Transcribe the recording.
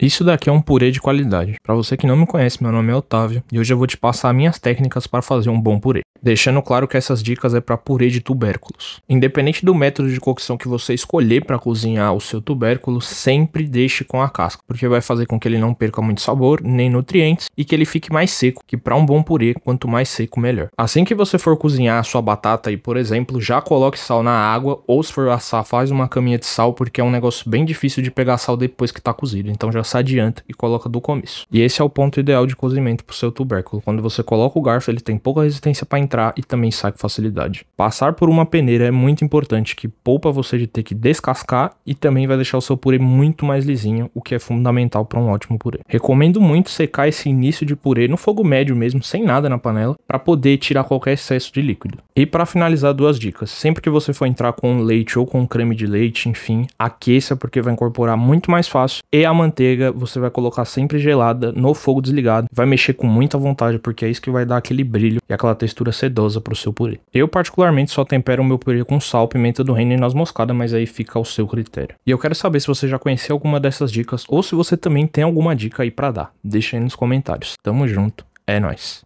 Isso daqui é um purê de qualidade. Para você que não me conhece, meu nome é Otávio e hoje eu vou te passar minhas técnicas para fazer um bom purê. Deixando claro que essas dicas é para purê de tubérculos. Independente do método de cocção que você escolher para cozinhar o seu tubérculo, sempre deixe com a casca, porque vai fazer com que ele não perca muito sabor nem nutrientes e que ele fique mais seco, que para um bom purê, quanto mais seco melhor. Assim que você for cozinhar a sua batata aí, por exemplo, já coloque sal na água ou se for assar, faz uma caminha de sal, porque é um negócio bem difícil de pegar sal depois que tá cozido. Então já se adianta e coloca do começo. E esse é o ponto ideal de cozimento pro seu tubérculo. Quando você coloca o garfo, ele tem pouca resistência para entrar e também sai com facilidade. Passar por uma peneira é muito importante, que poupa você de ter que descascar e também vai deixar o seu purê muito mais lisinho, o que é fundamental para um ótimo purê. Recomendo muito secar esse início de purê no fogo médio mesmo, sem nada na panela, para poder tirar qualquer excesso de líquido. E para finalizar, duas dicas. Sempre que você for entrar com leite ou com creme de leite, enfim, aqueça porque vai incorporar muito mais fácil. E a manteiga você vai colocar sempre gelada no fogo desligado. Vai mexer com muita vontade porque é isso que vai dar aquele brilho e aquela textura sedosa pro seu purê. Eu particularmente só tempero o meu purê com sal, pimenta do reino e noz moscada, mas aí fica ao seu critério. E eu quero saber se você já conheceu alguma dessas dicas ou se você também tem alguma dica aí para dar. Deixa aí nos comentários. Tamo junto, é nóis.